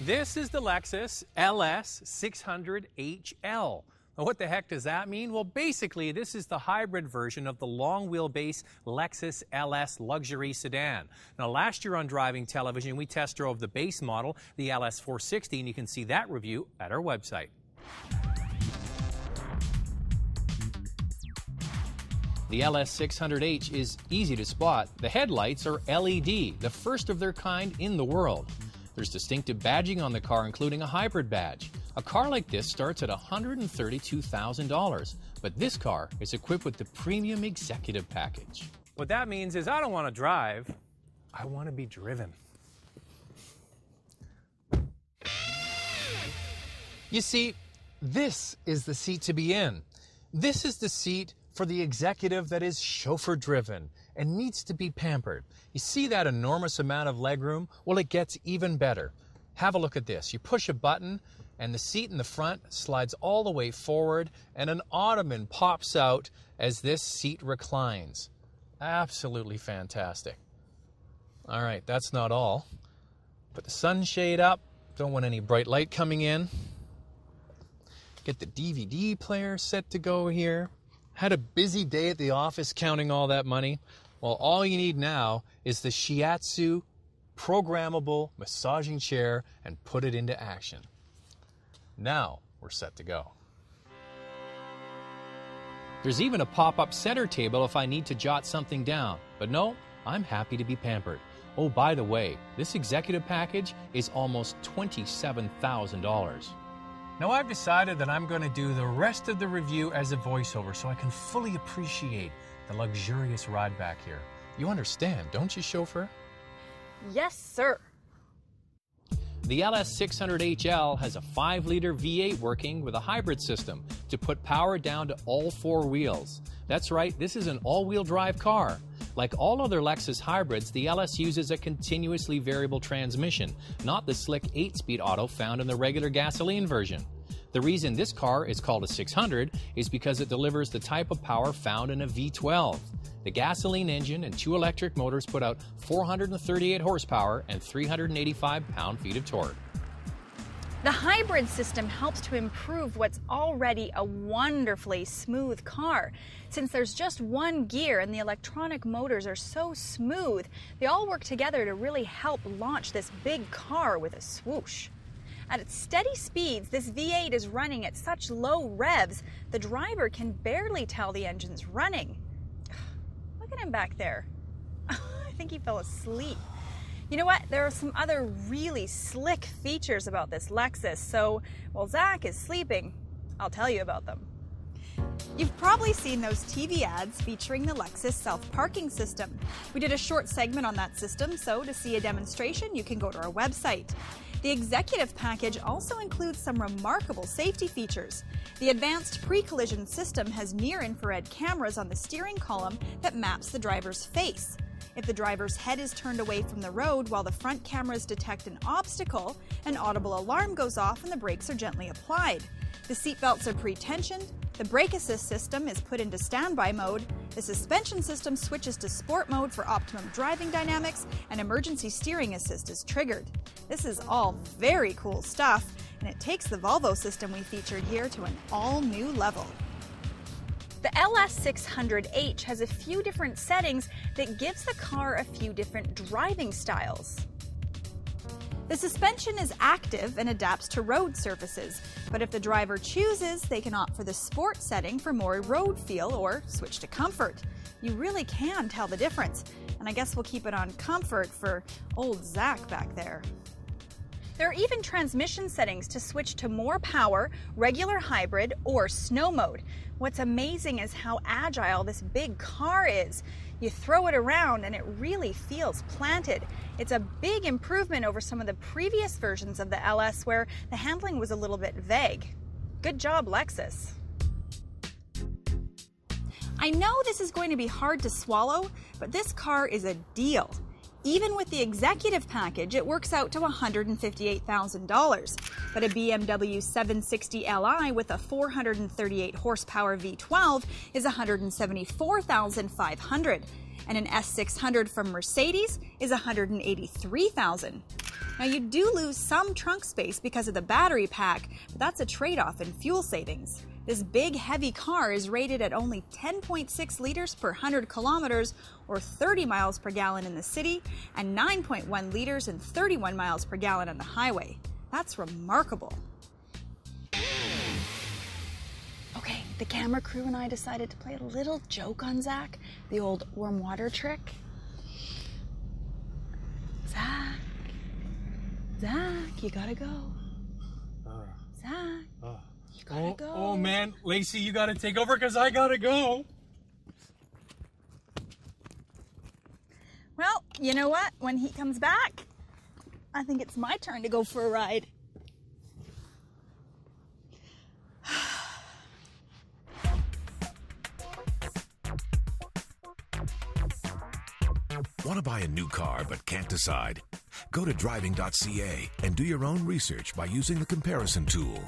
This is the Lexus LS 600HL. Now, what the heck does that mean? Well, basically, this is the hybrid version of the long wheelbase Lexus LS luxury sedan. Now, last year on Driving Television, we test drove the base model, the LS 460, and you can see that review at our website. The LS600H is easy to spot. The headlights are LED, the first of their kind in the world. There's distinctive badging on the car, including a hybrid badge. A car like this starts at $132,000, but this car is equipped with the premium executive package. What that means is I don't want to drive, I want to be driven. You see, this is the seat to be in. This is the seat for the executive that is chauffeur driven and needs to be pampered. You see that enormous amount of legroom? Well, it gets even better. Have a look at this. You push a button, and the seat in the front slides all the way forward, and an ottoman pops out as this seat reclines. Absolutely fantastic. All right, that's not all. Put the sunshade up. Don't want any bright light coming in. Get the DVD player set to go here. Had a busy day at the office counting all that money? Well, all you need now is the Shiatsu programmable massaging chair and put it into action. Now we're set to go. There's even a pop up center table if I need to jot something down. But no, I'm happy to be pampered. Oh, by the way, this executive package is almost $27,000. Now I've decided that I'm going to do the rest of the review as a voiceover so I can fully appreciate the luxurious ride back here. You understand, don't you, chauffeur? Yes, sir. The LS600HL has a 5 liter V8 working with a hybrid system to put power down to all four wheels. That's right, this is an all wheel drive car. Like all other Lexus hybrids, the LS uses a continuously variable transmission, not the slick 8 speed auto found in the regular gasoline version. The reason this car is called a 600 is because it delivers the type of power found in a V12. The gasoline engine and two electric motors put out 438 horsepower and 385 pound feet of torque. The hybrid system helps to improve what's already a wonderfully smooth car. Since there's just one gear and the electronic motors are so smooth, they all work together to really help launch this big car with a swoosh. At its steady speeds, this V8 is running at such low revs, the driver can barely tell the engine's running. Look at him back there. I think he fell asleep. You know what? There are some other really slick features about this Lexus, so while Zack is sleeping, I'll tell you about them. You've probably seen those TV ads featuring the Lexus self parking system. We did a short segment on that system, so to see a demonstration, you can go to our website. The executive package also includes some remarkable safety features. The advanced pre collision system has near infrared cameras on the steering column that maps the driver's face. If the driver's head is turned away from the road while the front cameras detect an obstacle, an audible alarm goes off and the brakes are gently applied. The seatbelts are pre-tensioned, the brake assist system is put into standby mode, the suspension system switches to sport mode for optimum driving dynamics, and emergency steering assist is triggered. This is all very cool stuff, and it takes the Volvo system we featured here to an all new level. The LS600H has a few different settings that gives the car a few different driving styles. The suspension is active and adapts to road surfaces, but if the driver chooses, they can opt for the sport setting for more road feel or switch to comfort. You really can tell the difference, and I guess we'll keep it on comfort for old Zack back there. There are even transmission settings to switch to more power, regular hybrid, or snow mode. What's amazing is how agile this big car is. You throw it around and it really feels planted. It's a big improvement over some of the previous versions of the LS where the handling was a little bit vague. Good job, Lexus. I know this is going to be hard to swallow, but this car is a deal. Even with the executive package, it works out to $158,000. But a BMW 760 Li with a 438 horsepower V12 is 174,500, and an S600 from Mercedes is 183,000. Now, you do lose some trunk space because of the battery pack, but that's a trade off in fuel savings. This big, heavy car is rated at only 10.6 liters per 100 kilometers, or 30 miles per gallon in the city, and 9.1 liters and 31 miles per gallon on the highway. That's remarkable. Okay, the camera crew and I decided to play a little joke on Zack, the old warm water trick. Zack, Zack, you gotta go. Zack, you gotta Oh, oh go. oh man, Lacey, you gotta take over because I gotta go. Well, you know what? When he comes back, I think it's my turn to go for a ride. Want to buy a new car but can't decide? Go to driving.ca and do your own research by using the comparison tool.